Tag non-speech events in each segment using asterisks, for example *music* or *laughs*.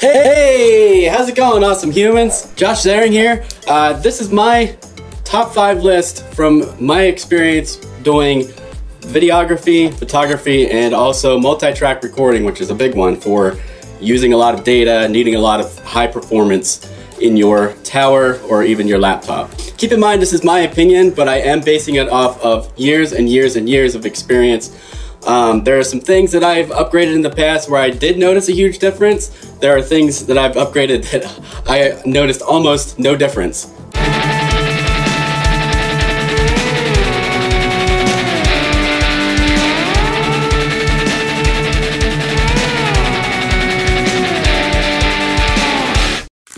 Hey, how's it going, awesome humans? Josh Zaring here. Uh, this is my top five list from my experience doing videography, photography, and also multi-track recording, which is a big one for using a lot of data, needing a lot of high performance in your tower or even your laptop. Keep in mind, this is my opinion, but I am basing it off of years and years and years of experience. Um, there are some things that I've upgraded in the past where I did notice a huge difference. There are things that I've upgraded that *laughs* I noticed almost no difference.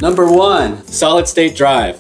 Number one, solid state drive.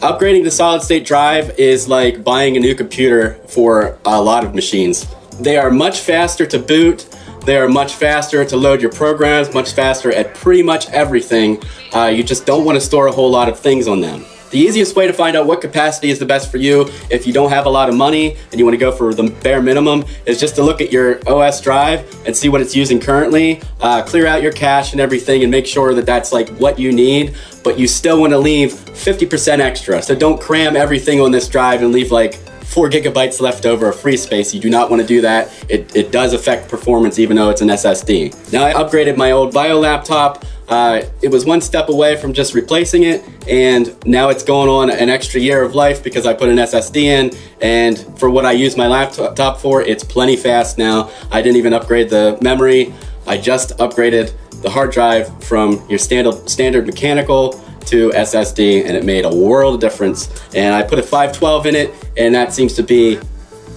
Upgrading the solid state drive is like buying a new computer for a lot of machines. They are much faster to boot. They are much faster to load your programs, much faster at pretty much everything. Uh, you just don't want to store a whole lot of things on them. The easiest way to find out what capacity is the best for you if you don't have a lot of money and you want to go for the bare minimum is just to look at your OS drive and see what it's using currently, uh, clear out your cache and everything and make sure that that's like what you need, but you still want to leave 50% extra. So don't cram everything on this drive and leave like four gigabytes left over of free space. You do not want to do that. It, it does affect performance even though it's an SSD. Now I upgraded my old Vaio laptop uh, it was one step away from just replacing it, and now it's going on an extra year of life because I put an SSD in, and for what I use my laptop for, it's plenty fast now. I didn't even upgrade the memory. I just upgraded the hard drive from your standard, standard mechanical to SSD, and it made a world of difference. And I put a 512 in it, and that seems to be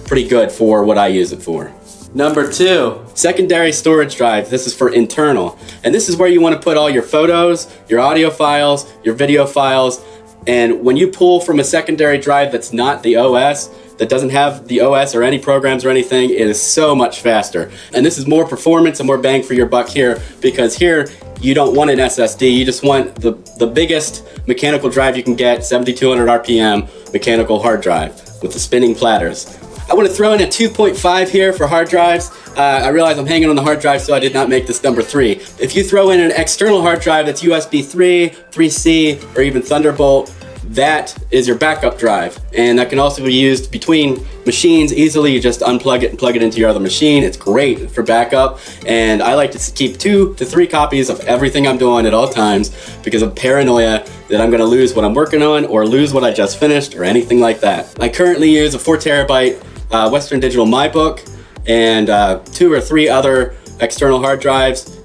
pretty good for what I use it for. Number two, secondary storage drive. This is for internal. And this is where you want to put all your photos, your audio files, your video files. And when you pull from a secondary drive that's not the OS, that doesn't have the OS or any programs or anything, it is so much faster. And this is more performance and more bang for your buck here because here you don't want an SSD, you just want the, the biggest mechanical drive you can get, 7200 RPM mechanical hard drive with the spinning platters. I want to throw in a 2.5 here for hard drives. Uh, I realize I'm hanging on the hard drive, so I did not make this number three. If you throw in an external hard drive that's USB 3, 3C, or even Thunderbolt, that is your backup drive. And that can also be used between machines easily. You just unplug it and plug it into your other machine. It's great for backup. And I like to keep two to three copies of everything I'm doing at all times because of paranoia that I'm gonna lose what I'm working on or lose what I just finished or anything like that. I currently use a four terabyte uh, Western Digital MyBook, and uh, two or three other external hard drives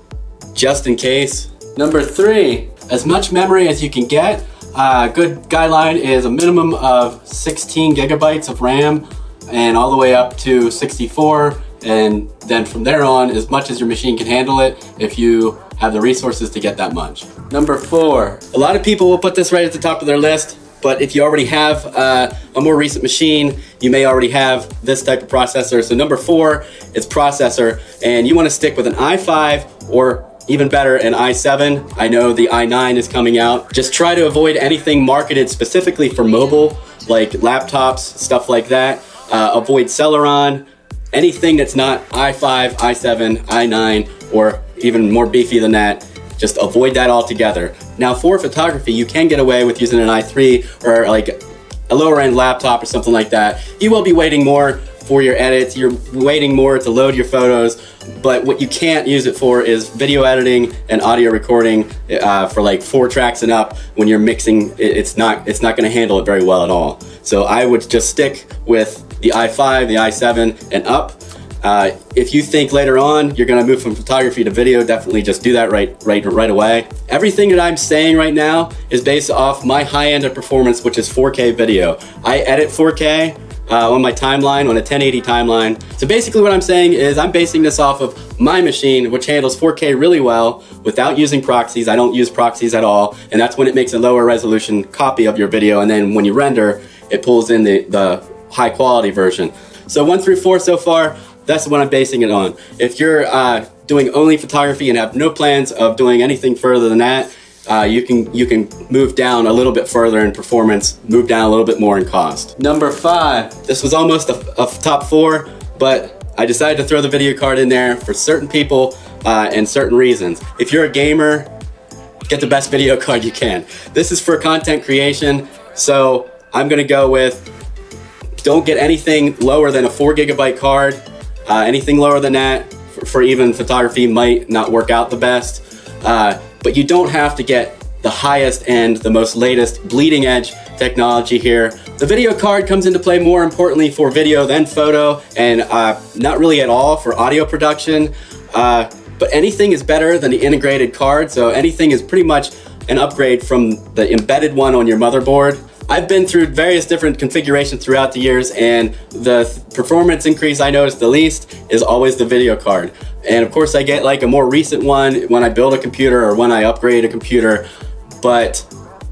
just in case. Number three, as much memory as you can get. Uh, good guideline is a minimum of 16 gigabytes of RAM and all the way up to 64 and then from there on as much as your machine can handle it if you have the resources to get that much. Number four, a lot of people will put this right at the top of their list but if you already have uh, a more recent machine, you may already have this type of processor. So number four is processor, and you wanna stick with an i5 or even better, an i7. I know the i9 is coming out. Just try to avoid anything marketed specifically for mobile, like laptops, stuff like that. Uh, avoid Celeron, anything that's not i5, i7, i9, or even more beefy than that. Just avoid that altogether. Now for photography, you can get away with using an i3 or like a lower end laptop or something like that. You will be waiting more for your edits, you're waiting more to load your photos, but what you can't use it for is video editing and audio recording uh, for like four tracks and up when you're mixing, it's not, it's not gonna handle it very well at all. So I would just stick with the i5, the i7 and up uh, if you think later on you're gonna move from photography to video, definitely just do that right, right, right away. Everything that I'm saying right now is based off my high end of performance, which is 4K video. I edit 4K uh, on my timeline, on a 1080 timeline. So basically what I'm saying is I'm basing this off of my machine, which handles 4K really well without using proxies. I don't use proxies at all. And that's when it makes a lower resolution copy of your video. And then when you render, it pulls in the, the high quality version. So one through four so far, that's what I'm basing it on. If you're uh, doing only photography and have no plans of doing anything further than that, uh, you can you can move down a little bit further in performance, move down a little bit more in cost. Number five, this was almost a, a top four, but I decided to throw the video card in there for certain people uh, and certain reasons. If you're a gamer, get the best video card you can. This is for content creation, so I'm gonna go with don't get anything lower than a four gigabyte card. Uh, anything lower than that for, for, even photography might not work out the best. Uh, but you don't have to get the highest end, the most latest bleeding edge technology here. The video card comes into play more importantly for video than photo and uh, not really at all for audio production. Uh, but anything is better than the integrated card. So anything is pretty much an upgrade from the embedded one on your motherboard. I've been through various different configurations throughout the years and the performance increase I notice the least is always the video card. And of course I get like a more recent one when I build a computer or when I upgrade a computer, but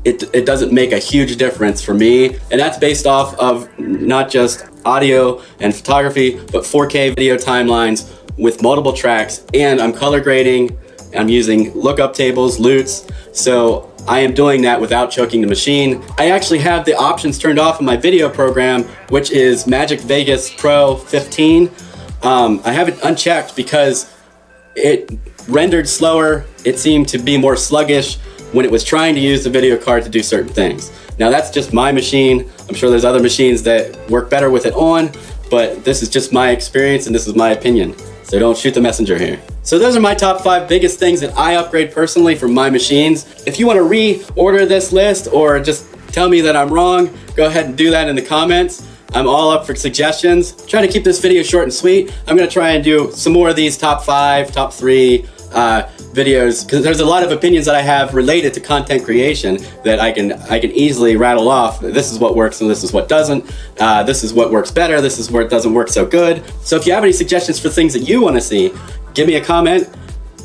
it, it doesn't make a huge difference for me. And that's based off of not just audio and photography, but 4K video timelines with multiple tracks. And I'm color grading, I'm using lookup tables, LUTs. So I am doing that without choking the machine. I actually have the options turned off in my video program, which is Magix Vegas Pro 15. Um, I have it unchecked because it rendered slower. It seemed to be more sluggish when it was trying to use the video card to do certain things. Now that's just my machine. I'm sure there's other machines that work better with it on, but this is just my experience and this is my opinion. So don't shoot the messenger here. So those are my top five biggest things that I upgrade personally for my machines. If you want to reorder this list or just tell me that I'm wrong, go ahead and do that in the comments. I'm all up for suggestions. Trying to keep this video short and sweet. I'm gonna try and do some more of these top five, top three uh, videos because there's a lot of opinions that I have related to content creation that I can I can easily rattle off. This is what works and this is what doesn't. Uh, this is what works better. This is where it doesn't work so good. So if you have any suggestions for things that you want to see, give me a comment,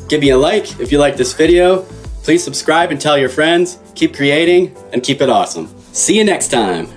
give me a like if you like this video. Please subscribe and tell your friends. Keep creating and keep it awesome. See you next time.